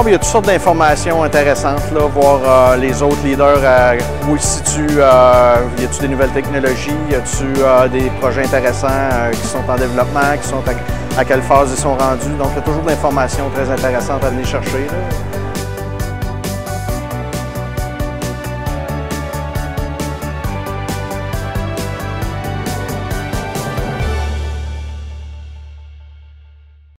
Ah, il y a toutes sortes d'informations intéressantes, là, voir euh, les autres leaders, euh, où ils se situent, euh, y a-t-il des nouvelles technologies, y a-t-il euh, des projets intéressants qui sont en développement, qui sont à, quelle phase ils sont rendus. Donc, il y a toujours de l'information très intéressante à venir chercher.